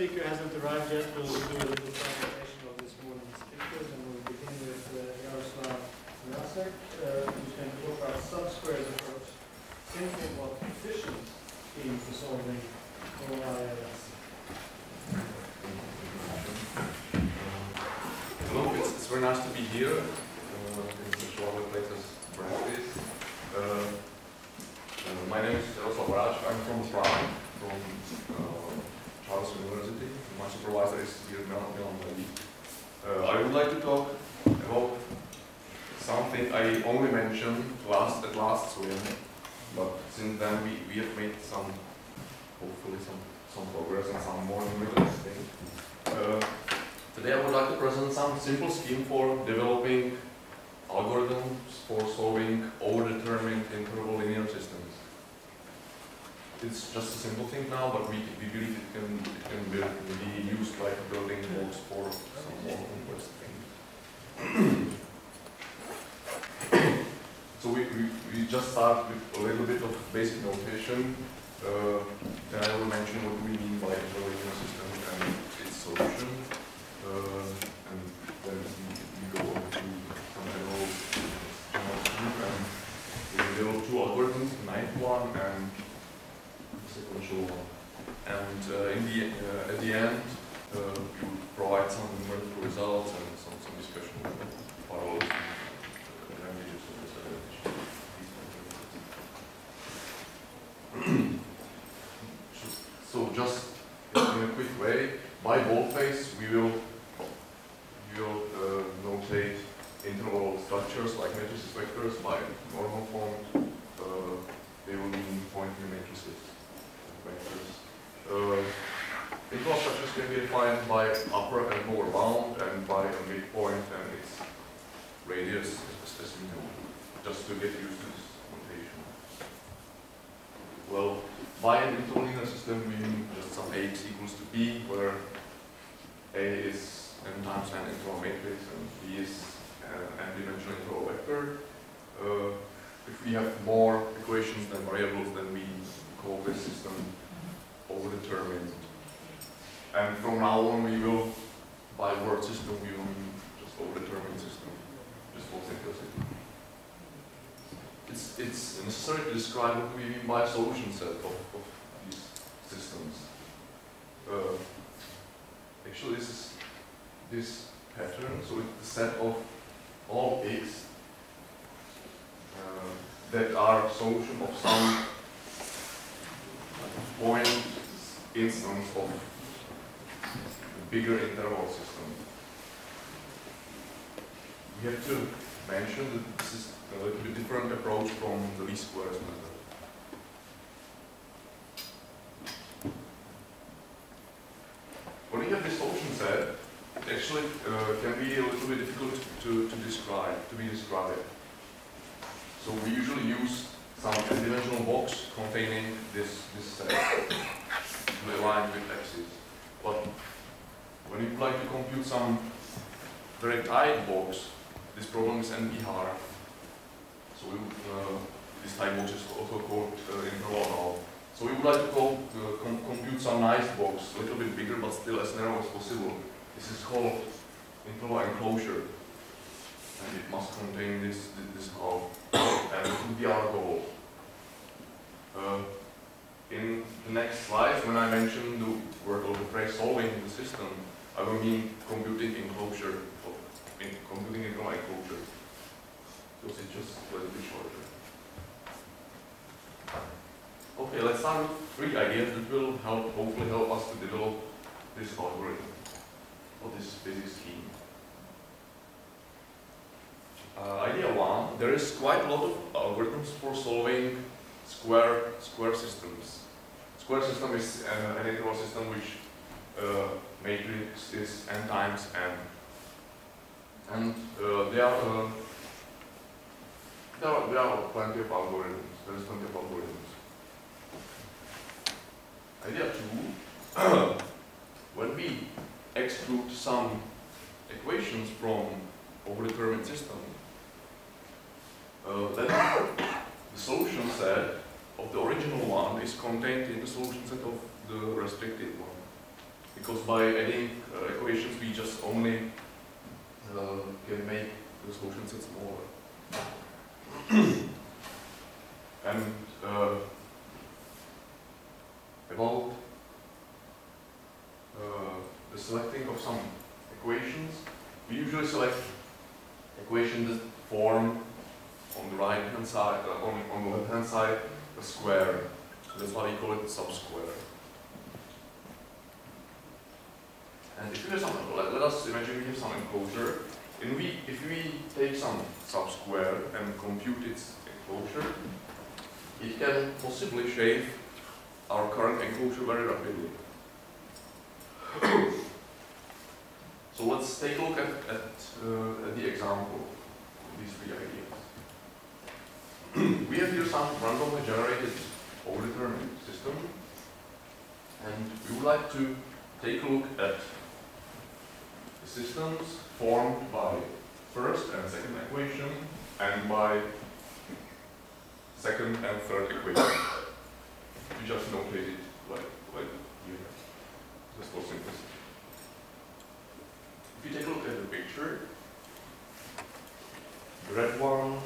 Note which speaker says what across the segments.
Speaker 1: speaker hasn't arrived yet, we'll do a little presentation of this morning's speakers, and we'll begin with uh, Jaroslav Horacek, uh, who's going to talk about subsquares approach, simple but efficient scheme for solving OILS.
Speaker 2: Hello, it's, it's very nice to be here uh, in such lovely place as. Uh, uh, my name is Jaroslav Horacek, I'm from Prague, from University. My supervisor is here, Milan Milan Uh, I would like to talk about something I only mentioned last at last SWIM, but since then we, we have made some, hopefully some, some progress and some more interesting. Uh, Today I would like to present some simple scheme for developing algorithms for solving overdetermined interval linear systems. It's just a simple thing now, but we, we believe it can, it can be, be used like building blocks for some more complex things. so we, we, we just start with a little bit of basic notation. Uh, then I will mention what we mean by interval linear system and its solution. Uh, and then we, we go on to some general, general proof and we develop two algorithms, the ninth one and the sequential one. And uh, in the, uh, at the end, uh, we will provide some numerical results and some, some discussion of parallels and uh, languages of this adaptation. so just in a quick way, by boldface we will we will uh, notate interval structures like matrices vectors by normal form. Uh, they will mean pointing matrices vectors. Uh, interval structures can be defined by upper and lower bound and by a midpoint and its radius just to get used to this notation. Well, by an interlinear system we mean just some x equals to b where a is n times n into a matrix and b is uh, n dimensional interval vector. Uh, if we have more equations than variables, then we call this system overdetermined. And from now on, we will, by word system, we will mean just overdetermined system, just for simplicity. It's, it's necessary to describe what we mean by a solution set of, of these systems. Uh, actually, this is this pattern, so it's the set of all x uh, that are solution of some point instance of bigger interval system. We have to mention that this is a little bit different approach from the least squares method. When you have this solution set, it actually uh, can be a little bit difficult to, to describe, to be described. So we usually use some n-dimensional box containing this, this set aligned with axes. But when you like to compute some very tight box, this problem is NP hard. So we uh, this tight box is also called uh, hull. So we would like to call, uh, com compute some nice box, a little bit bigger but still as narrow as possible. This is called interval enclosure. And it must contain this, this, hull. and it would be our goal. Uh, in the next slide, when I mention the word of the phrase solving the system, I will mean computing enclosure, or in computing enclosure. Because it's just a little bit shorter. Okay, let's start with three ideas that will help, hopefully help us to develop this algorithm or this basic scheme. Uh, idea one, there is quite a lot of algorithms for solving square square systems. Square system is an interval system which uh, matrix is n times n. And uh, there are uh, there are, there are plenty of algorithms. There is plenty of algorithms. Idea two, when we exclude some equations from overdetermined system, uh, then the solution set of the original one is contained in the solution set of the restricted one. because by adding uh, equations we just only uh, can make the solution set smaller. and uh, about the selecting of some equations, we usually select equations that form on the right hand side, uh, on, on the left hand side, a square. That's why we call it subsquare. And if we have some, let, let us imagine we have some enclosure, and we, if we take some subsquare and compute its enclosure, it can possibly shave our current enclosure very rapidly. So let's take a look at, at, uh, at the example of these three ideas. we have here some randomly generated overdetermined system, and we would like to take a look at the systems formed by first and second equation and by second and third equation. We just notate it like, like here, just for simplicity. If you take a look at the picture, the red one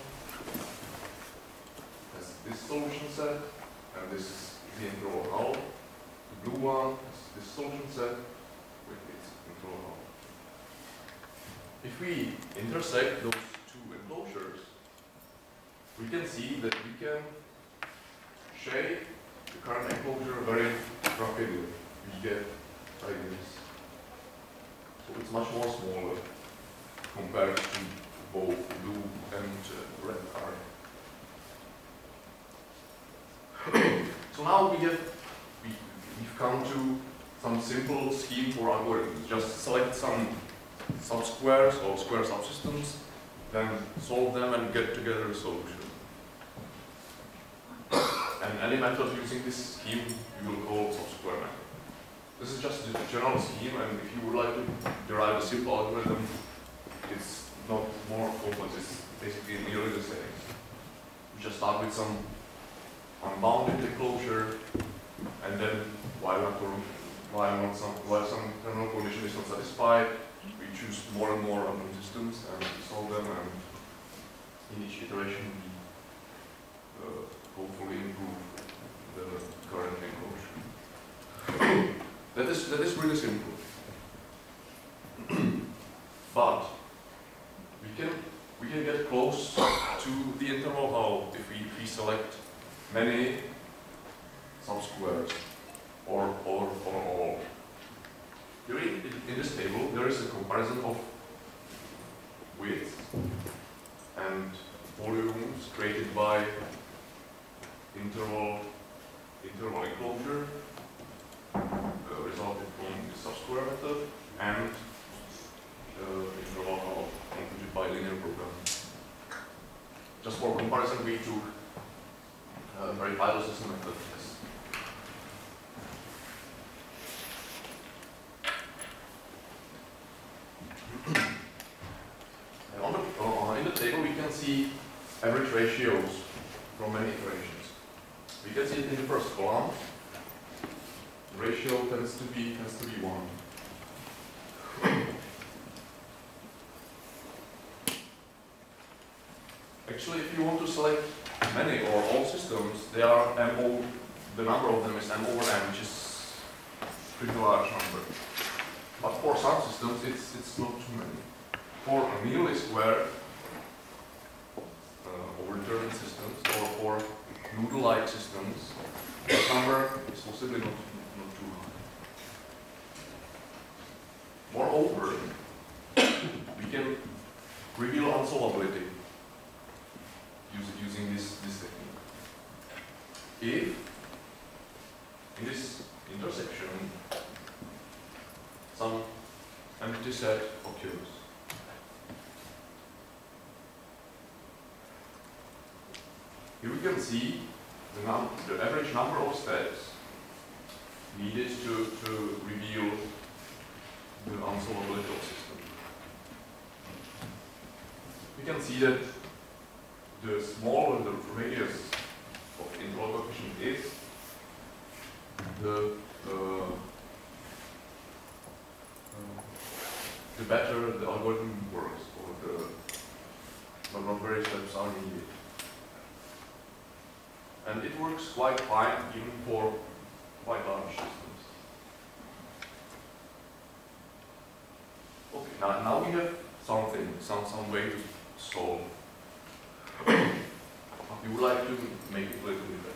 Speaker 2: has this solution set, and this is the interval hull. The blue one has this solution set with its interval hull. If we intersect those two enclosures, we can see that we can shape the current enclosure very rapidly. We get like this. So it's much more smaller compared to both blue and uh, red area. so now we have we, we've come to some simple scheme for algorithms. Just select some subsquares or square subsystems, then solve them and get together a solution. And any method using this scheme we will call subsquare method. This is just a general scheme, and if you would like to derive a simple algorithm, it's not more complex, it's basically nearly the same. You just start with some unbounded enclosure, and then while not, while not some, while some terminal condition is not satisfied, we choose more and more random systems and solve them, and in each iteration we uh, hopefully improve the current enclosure. That is that is really simple. but we can we can get close to the interval if we, if we select many subsquares or or or all. Here in, in this table there is a comparison of width and volumes created by interval interval enclosure uh, resulted from the subsquare method and uh, interval hull computed by linear program. Just for comparison, we took the system method as And on the, in the table we can see average ratios from many iterations. We can see it in the first column. The ratio tends to be tends to be one. Actually, if you want to select many or all systems, they are m o, the number of them is m over n, which is pretty large number. But for some systems, it's it's not too many. For a nearly square uh, overdetermined systems or for noodle-like systems, the number is possibly not, not too high. Moreover, we can reveal unsolvability using, using this, this technique. If in this intersection some empty set occurs, Here we can see the, num the average number of steps needed to, to reveal the unsolvability of system. We can see that the smaller the radius of interval coefficient is, the uh, the better the algorithm works, or the not very steps are needed. And it works quite fine even for quite large systems. Okay, now, now we have something, some, some way to solve. we would like to make it a little bit better.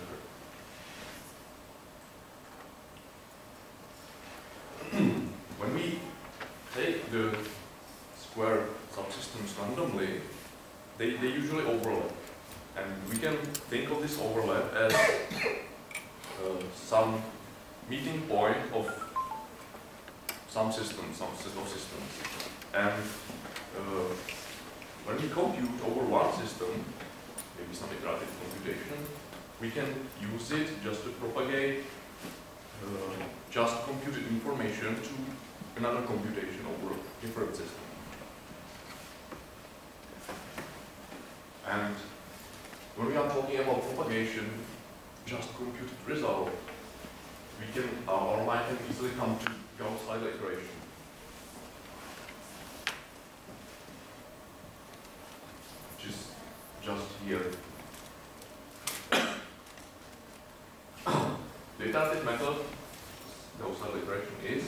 Speaker 2: when we take the square subsystems randomly, they, they usually overlap. And we can think of this overlap as uh, some meeting point of some system, some set of systems. And uh, when we compute over one system, maybe some iterative computation, we can use it just to propagate uh, just computed information to another computation over different system. And when we are talking about propagation, just computed result, we can, our mind can easily come to Gauss-Seidel iteration. Which is just here. the iterative method, Gauss-Seidel iteration is,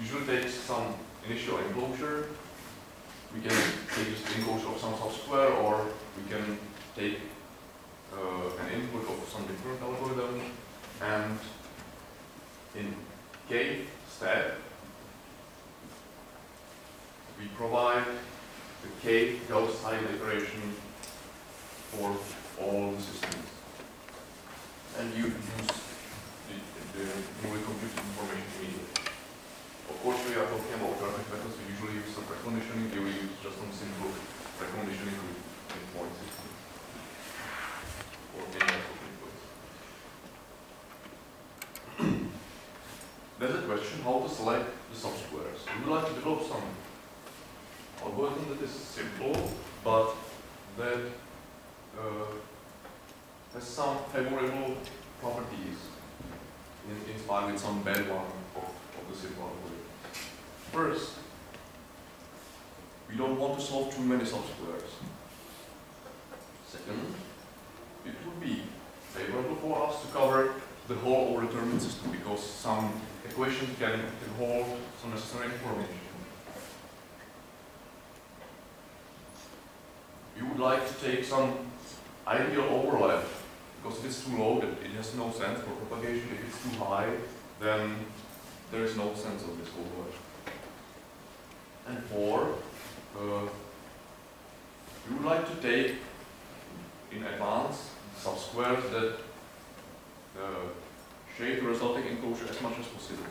Speaker 2: usually takes some initial enclosure. We can take this enclosure of some subsquare or we can take uh, an input of some different algorithm and in k step we provide the k Gauss-Seidel iteration for all the systems. And you use the, the newly computed information immediately. Of course we are talking about alternative methods, we usually use some preconditioning, we use just some simple preconditioning with endpoint system. There's a question how to select the subsquares. We would like to develop some algorithm that is simple, but that uh, has some favorable properties in, inspired with some bad one of, of the simple algorithm. First, we don't want to solve too many subsquares. Second, it would be favorable for us to cover the whole overdetermined system because some equation can, hold some necessary information. You would like to take some ideal overlap because if it's too low, it has no sense for propagation. If it's too high, then there is no sense of this overlap. And four, uh, we would like to take in advance sub-square uh, the, the shape resulting enclosure as much as possible.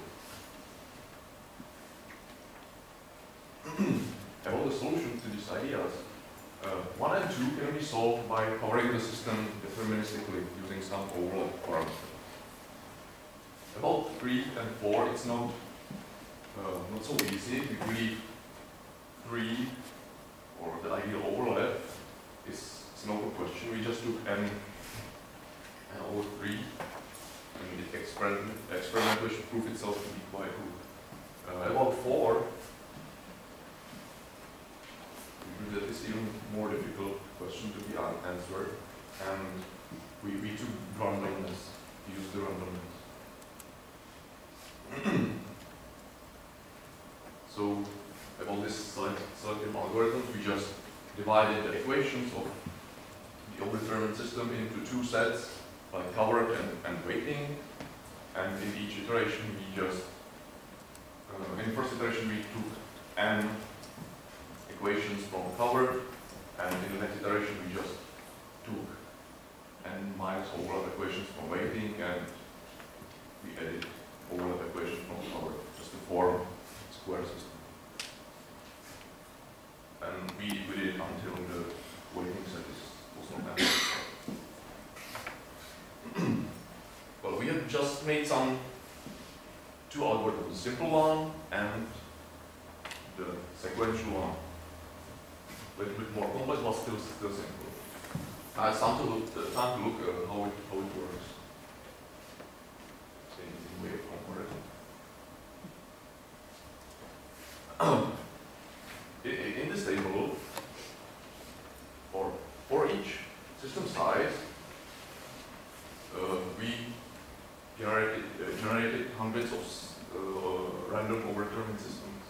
Speaker 2: About the solution to these ideas, uh, 1 and 2 can be solved by powering the system deterministically using some overlap parameter. About 3 and 4, it's not, uh, not so easy. We believe 3 experiment experiment which proved itself to be quite good. Uh, about four, we believe that is even more difficult question to be answered, and we, we took randomness, used the randomness. so about this select, selective algorithms, we just divided the equations of the overdetermined system into two sets, like covered and, and waiting, and in each iteration we just, uh, in first iteration we took n equations from covered, and in the next iteration we just took n minus overlap equations from waiting, and we added overlap equations from covered, just to form square system. And we, we did it until the waiting set is, was not added. well, we have just made some two algorithms, the simple one and the sequential one. A little bit more complex, but still, still simple. Now it's time to look, uh, time to look uh, how, it, how it works. In way of algorithm. this table, or for each system size, uh, we generated, uh, generated hundreds of s- uh, random overturning systems.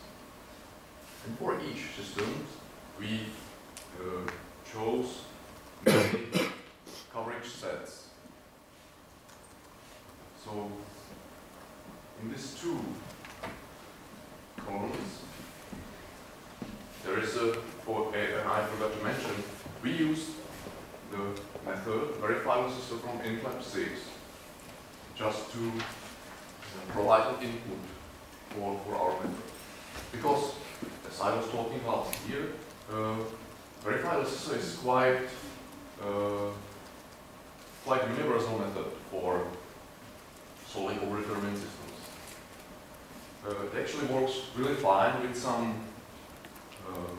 Speaker 2: And for each system, we uh, chose many coverage sets. So in these two columns, there is a, for, a- and I forgot to mention, we used the verify system from INTLAB 6 just to uh, provide an input for, for our method. Because, as I was talking last year, uh, verify the system is quite, uh, quite universal method for solving overdetermined systems. Uh, it actually works really fine with some uh,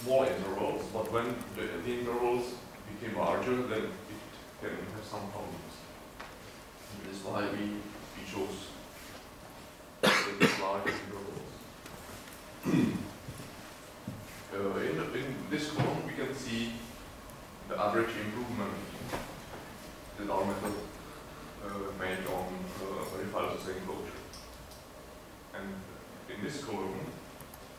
Speaker 2: small intervals, but when the, the intervals became larger, then it can have some problems. And That's why we, we chose the large uh, in, in this column, we can see the average improvement that our method uh, made on uh, verified associated closure. And in this column,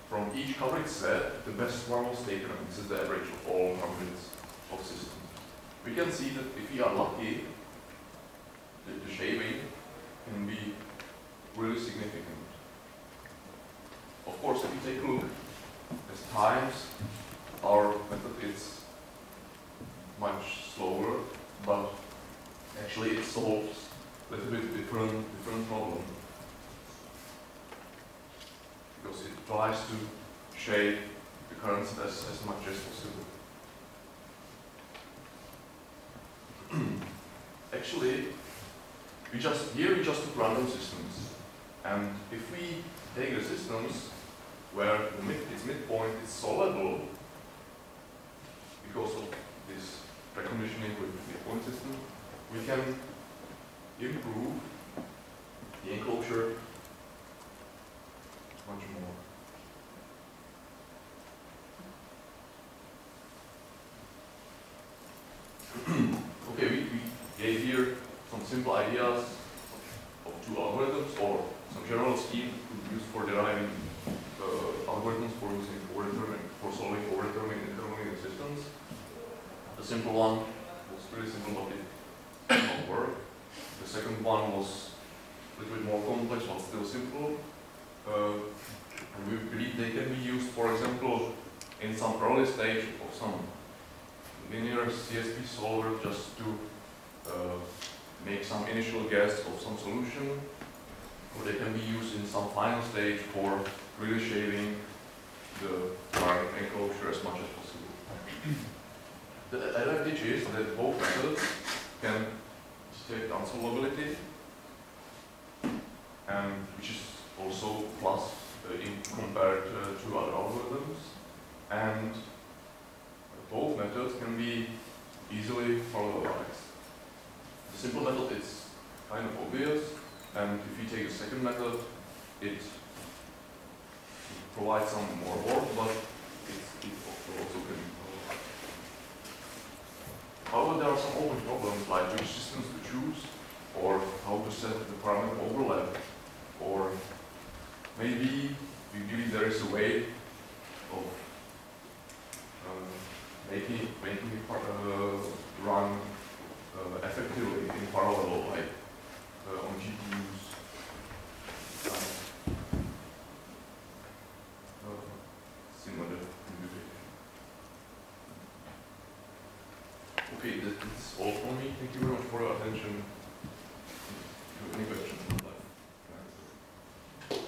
Speaker 2: from each coverage set, the best one was taken, and this is the average of all hundreds of systems. We can see that if we are lucky, the, the shaving can be really significant. Of course, if you take a look, at times our method is much slower, but actually it solves a little bit different, different problem. Because it tries to shade the currents as, as much as possible. Actually, we just, here we just took random systems. And if we take the systems where the mid, its midpoint is solvable because of this preconditioning with the midpoint system, we can improve the enclosure much more. okay, we, we gave here some simple ideas of two algorithms or some general scheme used for deriving uh, algorithms for using overdetermining, for solving overdetermining intermediate systems. The simple one was pretty simple, but it did not work. The second one was a little bit more complex, but still simple. Uh, and we believe they can be used, for example, in some early stage of some linear CSP solver just to uh, make some initial guess of some solution, or they can be used in some final stage for really shading the target enclosure as much as possible. the advantage is that both methods can detect unsolvability, and which is also plus uh, in compared uh, to other algorithms, and both methods can be easily parallelized. The simple method is kind of obvious, and if you take a second method, it provides some more work, but it, also can. However, there are some open problems like which systems to choose, or how to set the parameter overlap, or maybe believe there is a way of uh, making making it uh, run uh, effectively in parallel, like uh, on GPUs. Uh, uh, similar computation. Okay, that, that's all from me. Thank you very much for your attention. If you have any questions, I'd like to answer.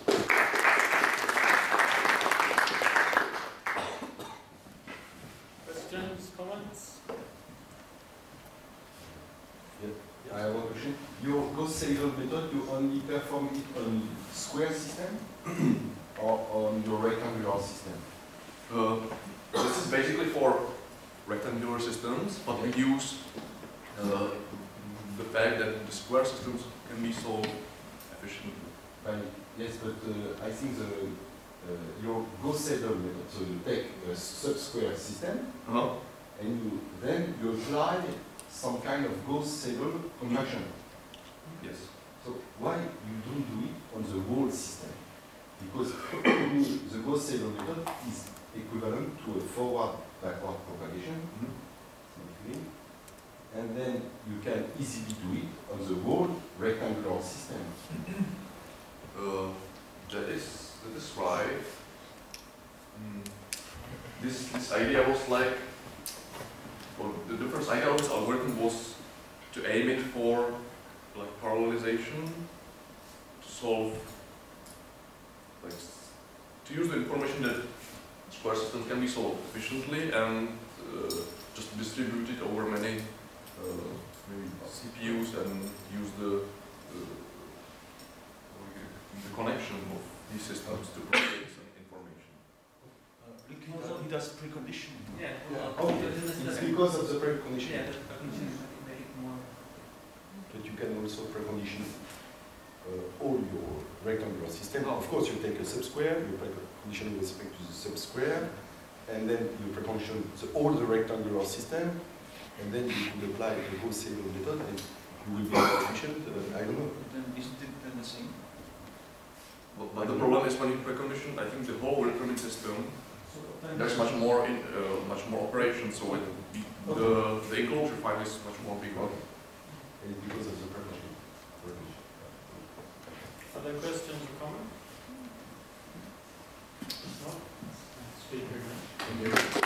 Speaker 1: Questions, comments?
Speaker 3: I have one question. Your Gauss-Seidel method, you only perform it on square system or on your rectangular system?
Speaker 2: Uh, this is basically for rectangular systems, but we use uh, the fact that the square systems can be solved efficiently.
Speaker 3: Yes, but uh, I think the uh, your Gauss-Seidel method. So you take a subsquare system
Speaker 2: Uh-huh.
Speaker 3: and you then you apply some kind of Gauss-Seidel contraction.
Speaker 2: Yes.
Speaker 3: So why you don't do it on the whole system? Because to me, the Gauss-Seidel method is equivalent to a forward-backward propagation, simply. and then you can easily do it on the whole rectangular system.
Speaker 2: Uh, that is that is right. Mm. This this idea was like, well, the, the first idea of this algorithm was to aim it for like parallelization to solve like to use the information that square systems can be solved efficiently and uh, just distribute it over many uh, maybe CPUs and use the uh, the connection of these systems to propagate some information.
Speaker 4: He does precondition. Yeah.
Speaker 1: yeah.
Speaker 3: Oh, it's because of the precondition.
Speaker 1: Yeah, the definition make it more.
Speaker 5: But you can also precondition uh, all your rectangular system. Of course, you take a subsquare, you precondition with respect to the subsquare, and then you precondition the, all the rectangular system, and then you could apply the Gauss-Seidel method, and you will be more efficient. Uh, I don't know.
Speaker 4: Then isn't it then the same?
Speaker 2: But, but the problem is when you precondition, I think the whole recurrent system, there's much more in uh, much more operation, so it, the the enclosure file is much more bigger.
Speaker 3: And it's because of the precondition. precondition.
Speaker 1: Other questions or comments? No? Speaker.
Speaker 3: Thank you.